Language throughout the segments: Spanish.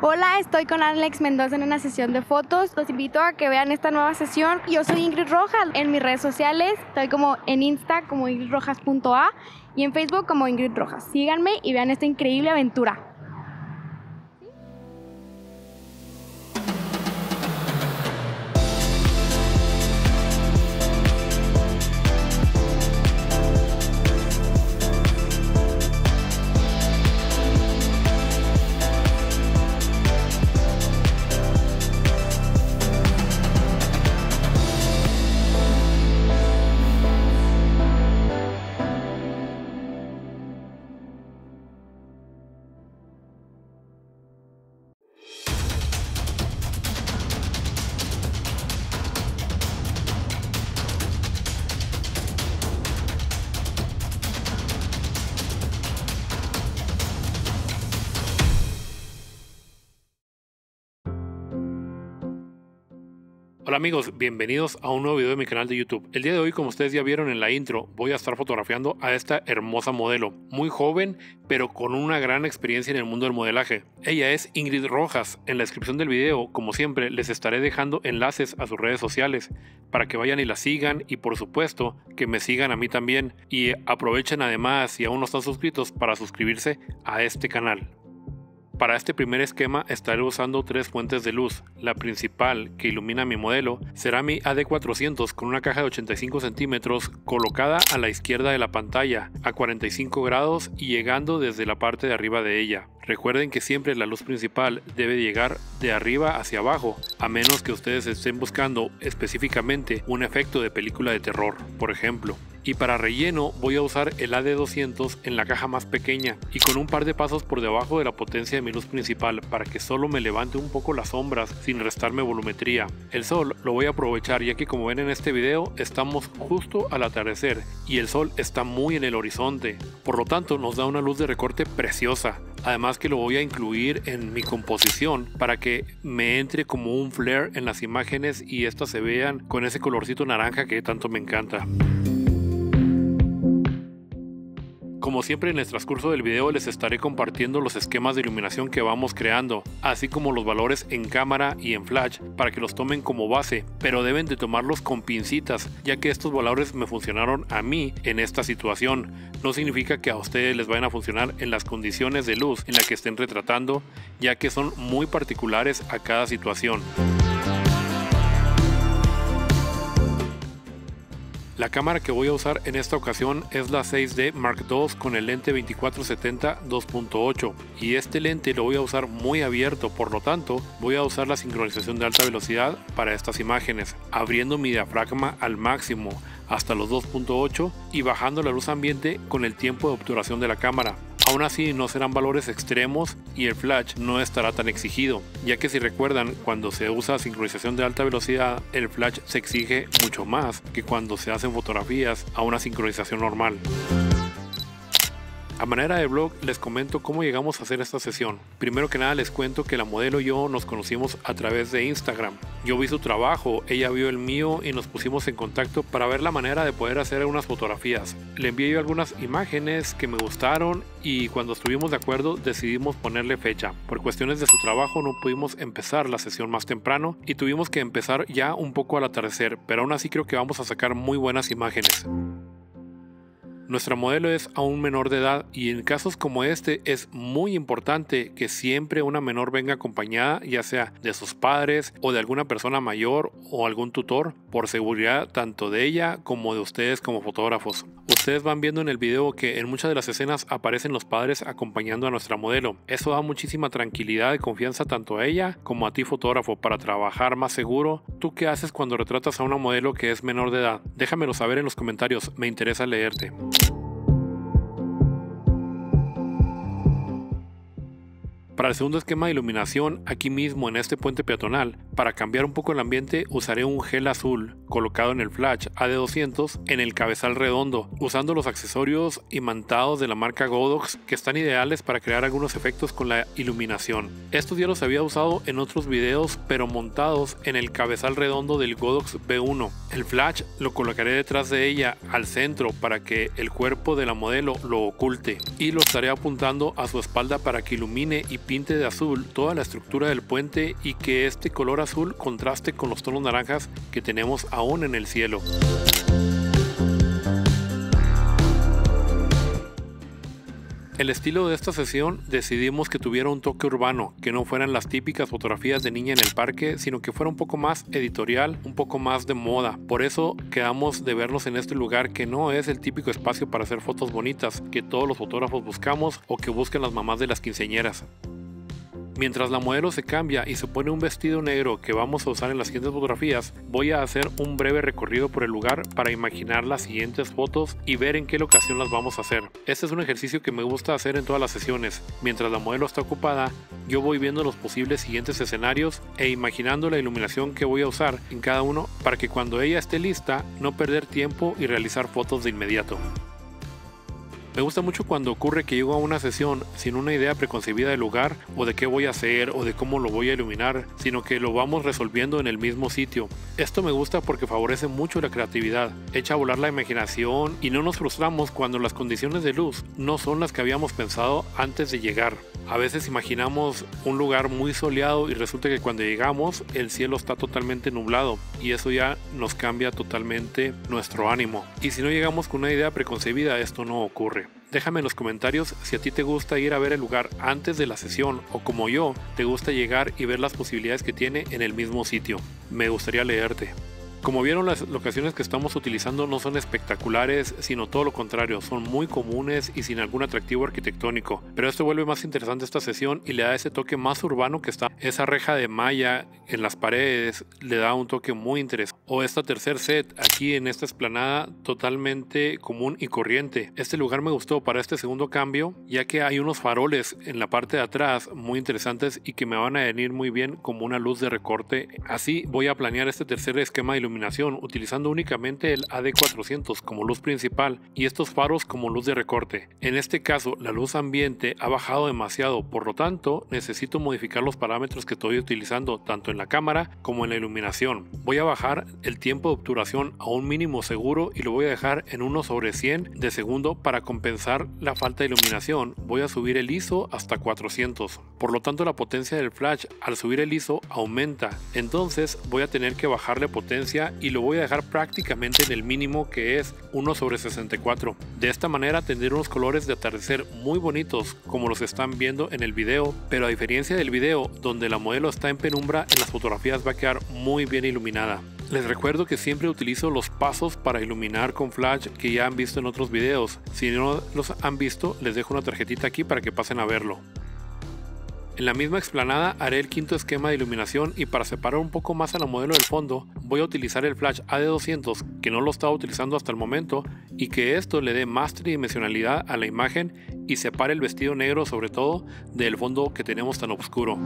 Hola, estoy con Alex Mendoza en una sesión de fotos. Los invito a que vean esta nueva sesión. Yo soy Ingrid Rojas. En mis redes sociales estoy como en Insta como ingridrojas.a y en Facebook como Ingrid Rojas. Síganme y vean esta increíble aventura. Hola amigos, bienvenidos a un nuevo video de mi canal de YouTube. El día de hoy, como ustedes ya vieron en la intro, voy a estar fotografiando a esta hermosa modelo, muy joven, pero con una gran experiencia en el mundo del modelaje. Ella es Ingrid Rojas. En la descripción del video, como siempre, les estaré dejando enlaces a sus redes sociales para que vayan y la sigan y por supuesto que me sigan a mí también y aprovechen además si aún no están suscritos para suscribirse a este canal. Para este primer esquema estaré usando tres fuentes de luz. La principal, que ilumina mi modelo, será mi AD400 con una caja de 85 centímetros colocada a la izquierda de la pantalla, a 45 grados y llegando desde la parte de arriba de ella. Recuerden que siempre la luz principal debe llegar de arriba hacia abajo, a menos que ustedes estén buscando específicamente un efecto de película de terror, por ejemplo. Y para relleno voy a usar el AD200 en la caja más pequeña y con un par de pasos por debajo de la potencia de mi luz principal para que solo me levante un poco las sombras sin restarme volumetría. El sol lo voy a aprovechar ya que como ven en este video estamos justo al atardecer y el sol está muy en el horizonte, por lo tanto nos da una luz de recorte preciosa. Además que lo voy a incluir en mi composición para que me entre como un flare en las imágenes y estas se vean con ese colorcito naranja que tanto me encanta. Como siempre en el transcurso del video les estaré compartiendo los esquemas de iluminación que vamos creando, así como los valores en cámara y en flash para que los tomen como base, pero deben de tomarlos con pincitas, ya que estos valores me funcionaron a mí en esta situación. No significa que a ustedes les vayan a funcionar en las condiciones de luz en la que estén retratando, ya que son muy particulares a cada situación. La cámara que voy a usar en esta ocasión es la 6D Mark II con el lente 2470 2.8 y este lente lo voy a usar muy abierto, por lo tanto voy a usar la sincronización de alta velocidad para estas imágenes, abriendo mi diafragma al máximo hasta los 2.8 y bajando la luz ambiente con el tiempo de obturación de la cámara. Aún así no serán valores extremos y el flash no estará tan exigido, ya que si recuerdan cuando se usa sincronización de alta velocidad el flash se exige mucho más que cuando se hacen fotografías a una sincronización normal. A manera de blog les comento cómo llegamos a hacer esta sesión. Primero que nada les cuento que la modelo y yo nos conocimos a través de Instagram. Yo vi su trabajo, ella vio el mío y nos pusimos en contacto para ver la manera de poder hacer unas fotografías. Le envié yo algunas imágenes que me gustaron y cuando estuvimos de acuerdo decidimos ponerle fecha. Por cuestiones de su trabajo no pudimos empezar la sesión más temprano y tuvimos que empezar ya un poco al atardecer, pero aún así creo que vamos a sacar muy buenas imágenes. Nuestra modelo es aún menor de edad y en casos como este es muy importante que siempre una menor venga acompañada ya sea de sus padres o de alguna persona mayor o algún tutor por seguridad tanto de ella como de ustedes como fotógrafos. Ustedes van viendo en el video que en muchas de las escenas aparecen los padres acompañando a nuestra modelo. Eso da muchísima tranquilidad y confianza tanto a ella como a ti fotógrafo para trabajar más seguro. ¿Tú qué haces cuando retratas a una modelo que es menor de edad? Déjamelo saber en los comentarios, me interesa leerte. Para el segundo esquema de iluminación, aquí mismo en este puente peatonal, para cambiar un poco el ambiente usaré un gel azul colocado en el flash AD200 en el cabezal redondo, usando los accesorios imantados de la marca Godox que están ideales para crear algunos efectos con la iluminación. Estos ya los había usado en otros videos pero montados en el cabezal redondo del Godox B1. El flash lo colocaré detrás de ella al centro para que el cuerpo de la modelo lo oculte y lo estaré apuntando a su espalda para que ilumine y pinte de azul toda la estructura del puente y que este color contraste con los tonos naranjas que tenemos aún en el cielo. El estilo de esta sesión decidimos que tuviera un toque urbano, que no fueran las típicas fotografías de niña en el parque, sino que fuera un poco más editorial, un poco más de moda. Por eso quedamos de vernos en este lugar que no es el típico espacio para hacer fotos bonitas que todos los fotógrafos buscamos o que buscan las mamás de las quinceañeras. Mientras la modelo se cambia y se pone un vestido negro que vamos a usar en las siguientes fotografías, voy a hacer un breve recorrido por el lugar para imaginar las siguientes fotos y ver en qué locación las vamos a hacer. Este es un ejercicio que me gusta hacer en todas las sesiones. Mientras la modelo está ocupada, yo voy viendo los posibles siguientes escenarios e imaginando la iluminación que voy a usar en cada uno para que cuando ella esté lista no perder tiempo y realizar fotos de inmediato. Me gusta mucho cuando ocurre que llego a una sesión sin una idea preconcebida del lugar o de qué voy a hacer o de cómo lo voy a iluminar, sino que lo vamos resolviendo en el mismo sitio. Esto me gusta porque favorece mucho la creatividad, echa a volar la imaginación y no nos frustramos cuando las condiciones de luz no son las que habíamos pensado antes de llegar. A veces imaginamos un lugar muy soleado y resulta que cuando llegamos el cielo está totalmente nublado y eso ya nos cambia totalmente nuestro ánimo. Y si no llegamos con una idea preconcebida esto no ocurre. Déjame en los comentarios si a ti te gusta ir a ver el lugar antes de la sesión o como yo, te gusta llegar y ver las posibilidades que tiene en el mismo sitio. Me gustaría leerte. Como vieron las locaciones que estamos utilizando no son espectaculares, sino todo lo contrario, son muy comunes y sin algún atractivo arquitectónico. Pero esto vuelve más interesante esta sesión y le da ese toque más urbano que está. Esa reja de malla en las paredes le da un toque muy interesante. O esta tercer set aquí en esta esplanada totalmente común y corriente. Este lugar me gustó para este segundo cambio ya que hay unos faroles en la parte de atrás muy interesantes y que me van a venir muy bien como una luz de recorte. Así voy a planear este tercer esquema de iluminación utilizando únicamente el AD400 como luz principal y estos faros como luz de recorte. En este caso la luz ambiente ha bajado demasiado, por lo tanto necesito modificar los parámetros que estoy utilizando tanto en la cámara como en la iluminación. Voy a bajar el tiempo de obturación a un mínimo seguro y lo voy a dejar en 1 sobre 100 de segundo para compensar la falta de iluminación. Voy a subir el ISO hasta 400. Por lo tanto la potencia del flash al subir el ISO aumenta. Entonces voy a tener que bajarle potencia y lo voy a dejar prácticamente en el mínimo que es 1 sobre 64. De esta manera tendré unos colores de atardecer muy bonitos como los están viendo en el video, pero a diferencia del video donde la modelo está en penumbra, en las fotografías va a quedar muy bien iluminada. Les recuerdo que siempre utilizo los pasos para iluminar con flash que ya han visto en otros videos. Si no los han visto, les dejo una tarjetita aquí para que pasen a verlo. En la misma explanada haré el quinto esquema de iluminación y para separar un poco más a la modelo del fondo voy a utilizar el flash AD200 que no lo estaba utilizando hasta el momento y que esto le dé más tridimensionalidad a la imagen y separe el vestido negro sobre todo del fondo que tenemos tan oscuro.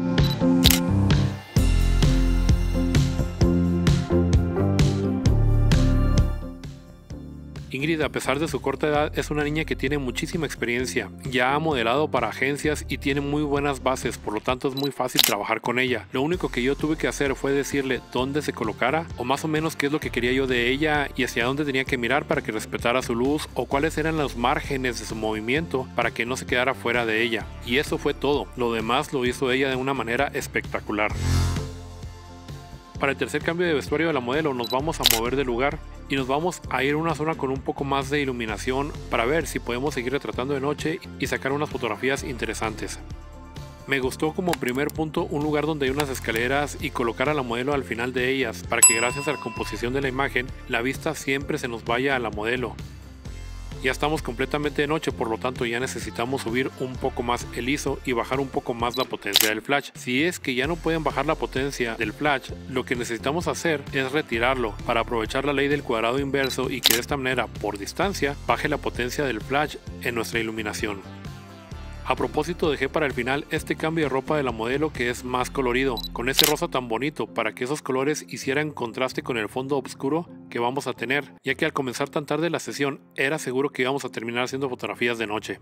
Ingrid, a pesar de su corta edad, es una niña que tiene muchísima experiencia. Ya ha modelado para agencias y tiene muy buenas bases, por lo tanto es muy fácil trabajar con ella. Lo único que yo tuve que hacer fue decirle dónde se colocara o más o menos qué es lo que quería yo de ella y hacia dónde tenía que mirar para que respetara su luz o cuáles eran los márgenes de su movimiento para que no se quedara fuera de ella. Y eso fue todo. Lo demás lo hizo ella de una manera espectacular. Para el tercer cambio de vestuario de la modelo nos vamos a mover de lugar y nos vamos a ir a una zona con un poco más de iluminación para ver si podemos seguir retratando de noche y sacar unas fotografías interesantes. Me gustó como primer punto un lugar donde hay unas escaleras y colocar a la modelo al final de ellas para que gracias a la composición de la imagen la vista siempre se nos vaya a la modelo ya estamos completamente de noche, por lo tanto ya necesitamos subir un poco más el ISO y bajar un poco más la potencia del flash. Si es que ya no pueden bajar la potencia del flash, lo que necesitamos hacer es retirarlo para aprovechar la ley del cuadrado inverso y que de esta manera, por distancia, baje la potencia del flash en nuestra iluminación. A propósito dejé para el final este cambio de ropa de la modelo que es más colorido, con ese rosa tan bonito para que esos colores hicieran contraste con el fondo oscuro que vamos a tener, ya que al comenzar tan tarde la sesión era seguro que íbamos a terminar haciendo fotografías de noche.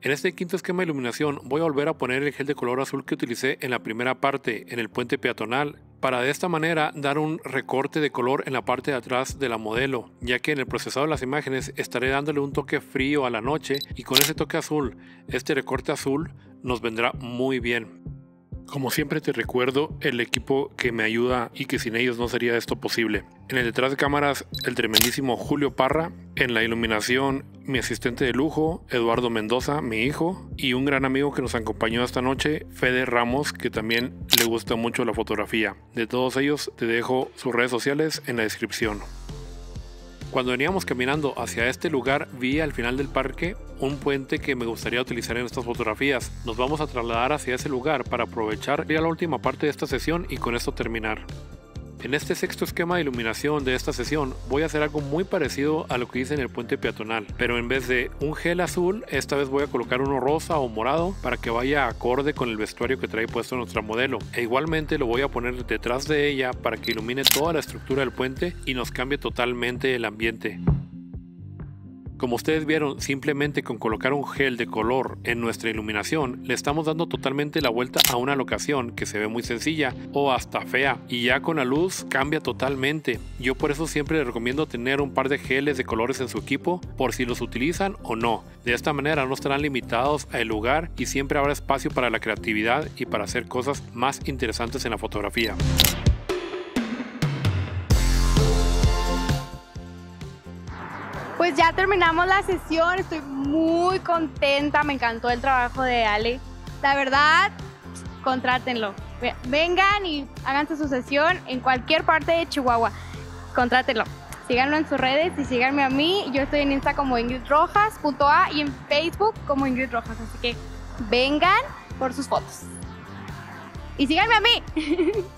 En este quinto esquema de iluminación voy a volver a poner el gel de color azul que utilicé en la primera parte, en el puente peatonal, para de esta manera dar un recorte de color en la parte de atrás de la modelo, ya que en el procesado de las imágenes estaré dándole un toque frío a la noche y con ese toque azul, este recorte azul nos vendrá muy bien. Como siempre te recuerdo el equipo que me ayuda y que sin ellos no sería esto posible. En el detrás de cámaras el tremendísimo Julio Parra, en la iluminación mi asistente de lujo Eduardo Mendoza, mi hijo, y un gran amigo que nos acompañó esta noche, Fede Ramos, que también le gusta mucho la fotografía. De todos ellos te dejo sus redes sociales en la descripción. Cuando veníamos caminando hacia este lugar vi al final del parque un puente que me gustaría utilizar en estas fotografías. Nos vamos a trasladar hacia ese lugar para aprovechar ya la última parte de esta sesión y con esto terminar. En este sexto esquema de iluminación de esta sesión voy a hacer algo muy parecido a lo que hice en el puente peatonal, pero en vez de un gel azul, esta vez voy a colocar uno rosa o morado para que vaya acorde con el vestuario que trae puesto nuestra modelo. E igualmente lo voy a poner detrás de ella para que ilumine toda la estructura del puente y nos cambie totalmente el ambiente. Como ustedes vieron, simplemente con colocar un gel de color en nuestra iluminación, le estamos dando totalmente la vuelta a una locación que se ve muy sencilla o hasta fea y ya con la luz cambia totalmente. Yo por eso siempre les recomiendo tener un par de geles de colores en su equipo por si los utilizan o no. De esta manera no estarán limitados al lugar y siempre habrá espacio para la creatividad y para hacer cosas más interesantes en la fotografía. Pues ya terminamos la sesión, estoy muy contenta, me encantó el trabajo de Ale. La verdad, contrátenlo. Vengan y háganse su sesión en cualquier parte de Chihuahua. Contrátenlo. Síganlo en sus redes y síganme a mí. Yo estoy en Insta como ingridrojas.a y en Facebook como Ingrid Rojas. Así que vengan por sus fotos. Y síganme a mí.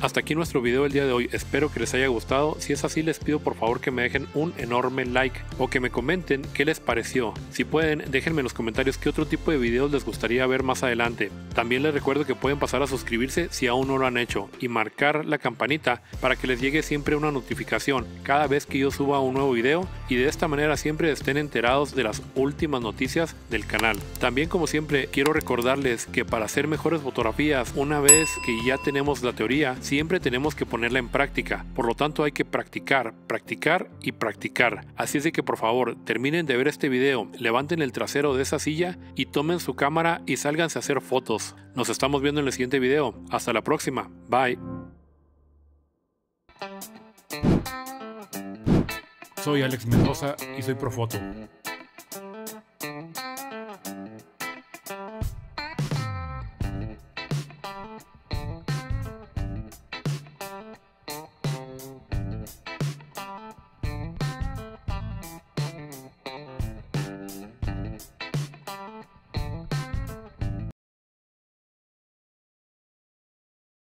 Hasta aquí nuestro video del día de hoy, espero que les haya gustado, si es así les pido por favor que me dejen un enorme like o que me comenten qué les pareció. Si pueden, déjenme en los comentarios qué otro tipo de videos les gustaría ver más adelante. También les recuerdo que pueden pasar a suscribirse si aún no lo han hecho y marcar la campanita para que les llegue siempre una notificación cada vez que yo suba un nuevo video y de esta manera siempre estén enterados de las últimas noticias del canal. También como siempre quiero recordarles que para hacer mejores fotografías una vez que ya tenemos la teoría siempre tenemos que ponerla en práctica. Por lo tanto hay que practicar, practicar y practicar. Así es de que por favor terminen de ver este video, levanten el trasero de esa silla y tomen su cámara y sálganse a hacer fotos. Nos estamos viendo en el siguiente video. Hasta la próxima. Bye. Soy Alex Mendoza y soy Profoto.